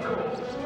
the rules.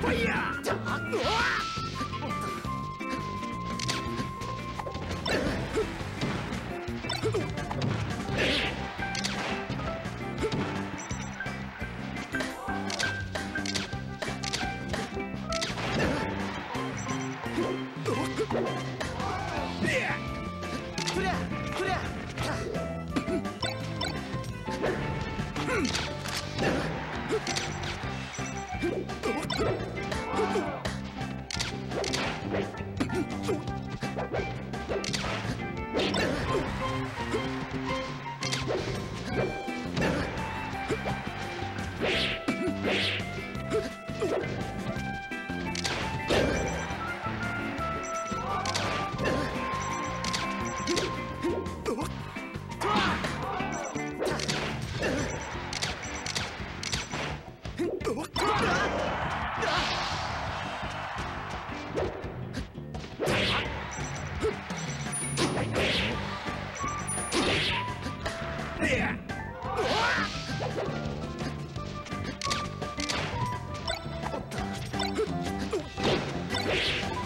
Fire!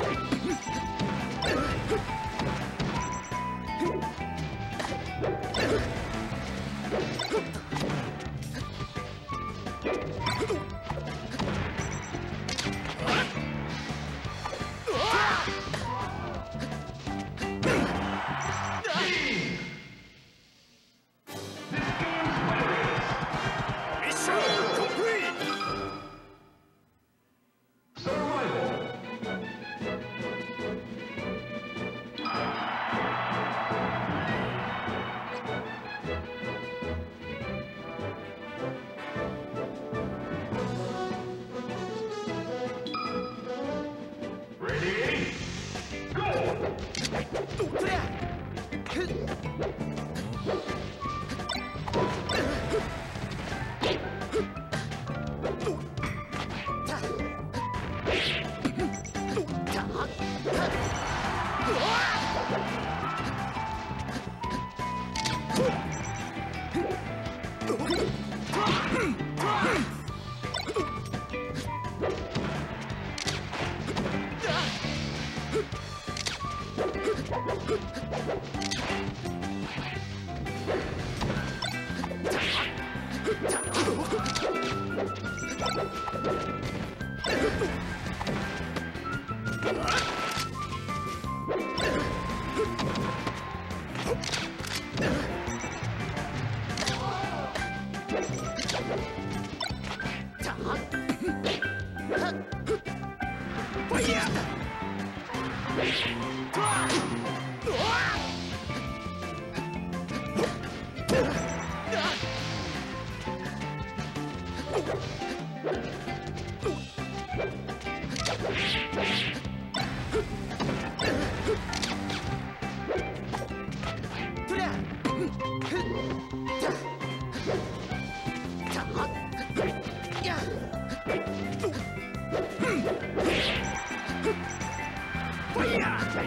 Thank you.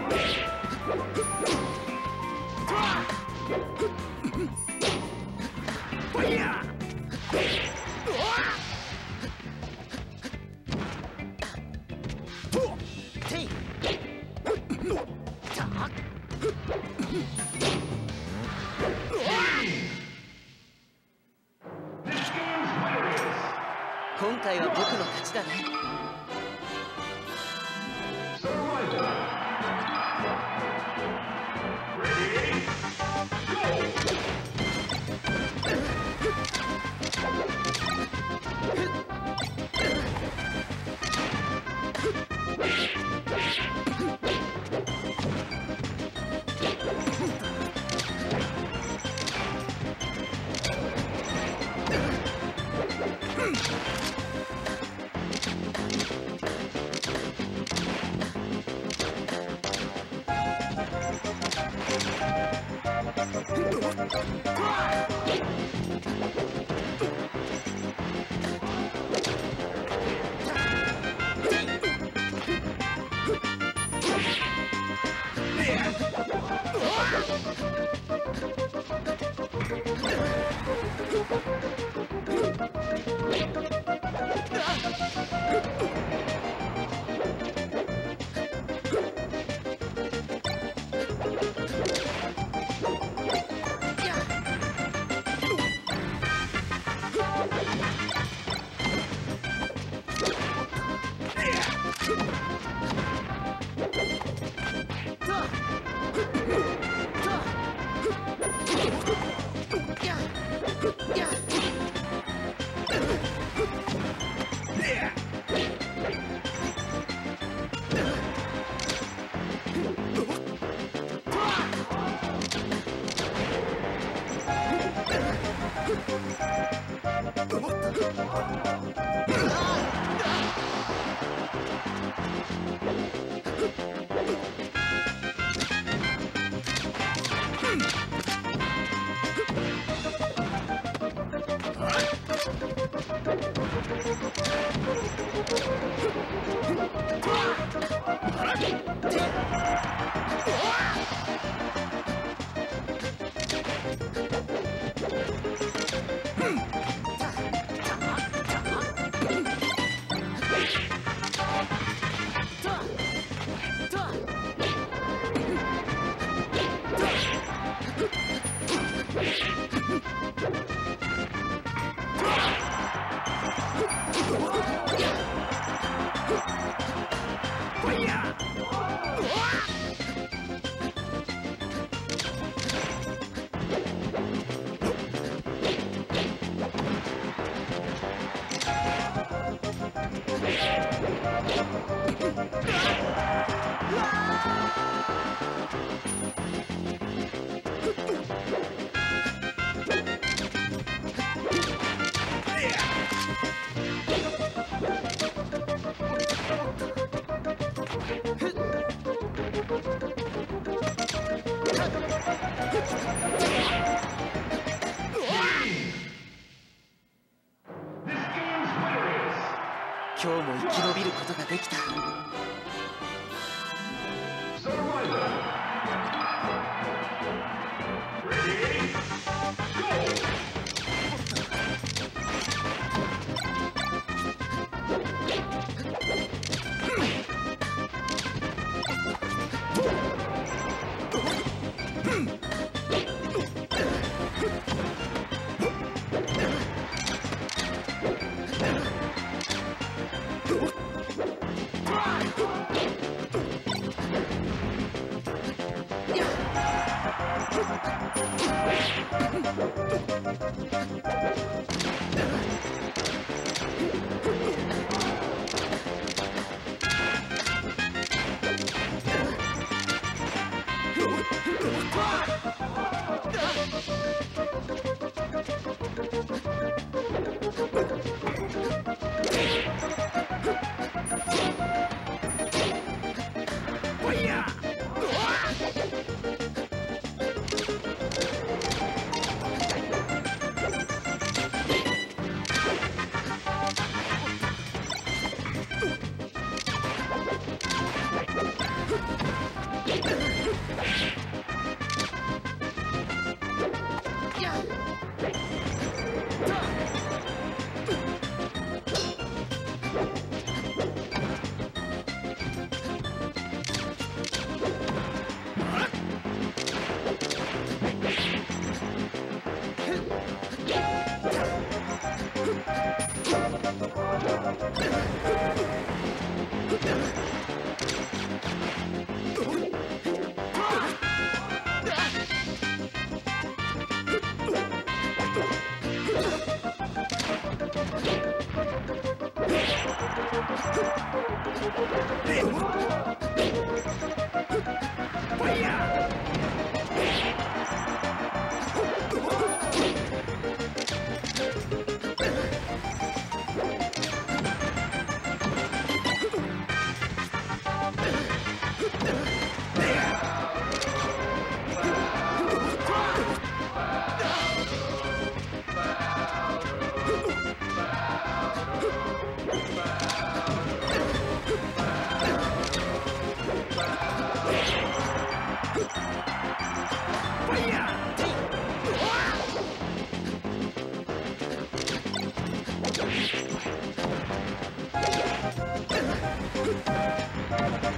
今 Yeah. Yeah. Ah! 今日も生き延びることができた。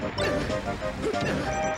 Ugh!